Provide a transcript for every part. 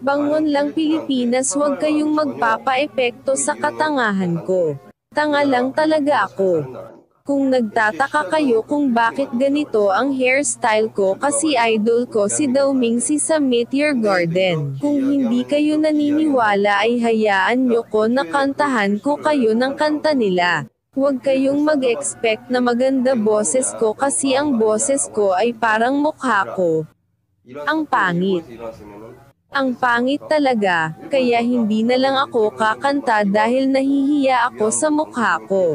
Bangon lang Pilipinas huwag kayong magpapa-epekto sa katangahan ko. Tanga lang talaga ako. Kung nagtataka kayo kung bakit ganito ang hairstyle ko kasi idol ko si Daoming si sa Meteor Garden. Kung hindi kayo naniniwala ay hayaan nyo ko na kantahan ko kayo ng kanta nila. Huwag kayong mag-expect na maganda boses ko kasi ang boses ko ay parang mukha ko. Ang pangit. Ang pangit talaga, kaya hindi na lang ako kakanta dahil nahihiya ako sa mukha ko.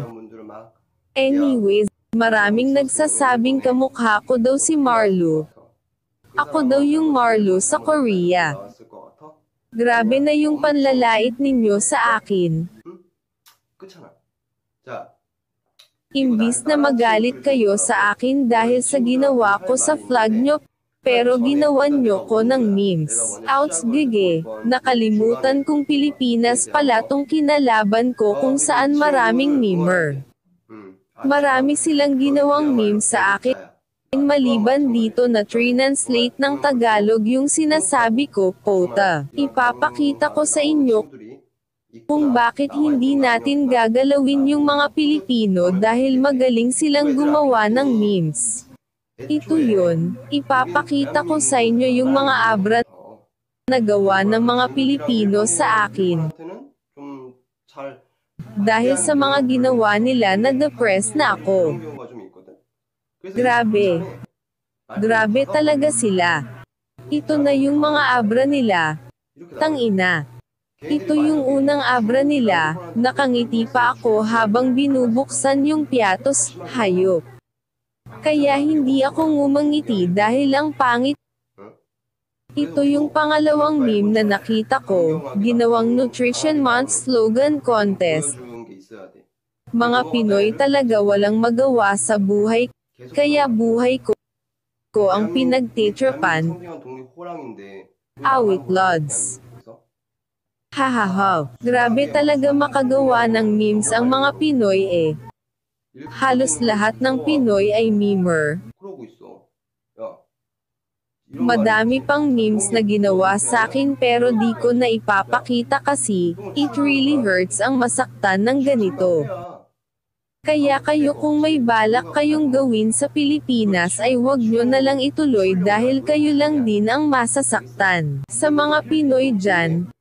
Anyways, maraming nagsasabing kamukha ko daw si Marlo. Ako daw yung Marlo sa Korea. Grabe na yung panlalait ninyo sa akin. Imbis na magalit kayo sa akin dahil sa ginawa ko sa flag nyo, pero ginawan nyo ko ng memes. Outs gige, nakalimutan kong Pilipinas pala tong kinalaban ko kung saan maraming memer. 음. Marami silang ginawang meme sa akin. Maliban dito na translate ng Tagalog yung sinasabi ko, pota. Ipapakita ko sa inyo kung bakit hindi natin gagalawin yung mga Pilipino dahil magaling silang gumawa ng memes. Ito yun, ipapakita ko sa inyo yung mga abra na gawa ng mga Pilipino sa akin. Dahil sa mga ginawa nila na depressed na ako. Grabe. Grabe talaga sila. Ito na yung mga abra nila. Tangina. Ito yung unang abra nila, nakangiti pa ako habang binubuksan yung piatos, hayop. Kaya hindi ako ngumangiti dahil ang pangit. Ito yung pangalawang meme na nakita ko, ginawang Nutrition Month Slogan Contest. Mga Pinoy talaga walang magawa sa buhay, kaya buhay ko, ko ang pinagtitrapan. Awit Lods. Hahaha, grabe talaga makagawa ng memes ang mga Pinoy eh. Halos lahat ng Pinoy ay memer. Madami pang memes na ginawa sa akin pero di ko na ipapakita kasi, it really hurts ang masaktan ng ganito. Kaya kayo kung may balak kayong gawin sa Pilipinas ay wag nyo na lang ituloy dahil kayo lang din ang masasaktan. Sa mga Pinoy dyan,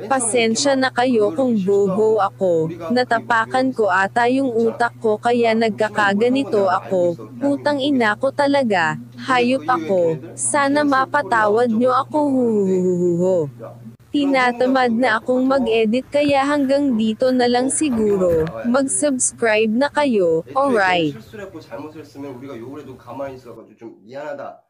Pasensya na kayo kung bobo ako. Natapakan ko ata yung utak ko kaya nagkakaganito ako. Putang ina ko talaga. Hayop ako. Sana mapatawad nyo ako huhuhuhuhu. Tinatamad na akong mag-edit kaya hanggang dito na lang siguro. Mag-subscribe na kayo. Alright. 실수를 했고 잘못을 했으면 우리가 욕을 해도 가만히 있어가지고 좀 미안하다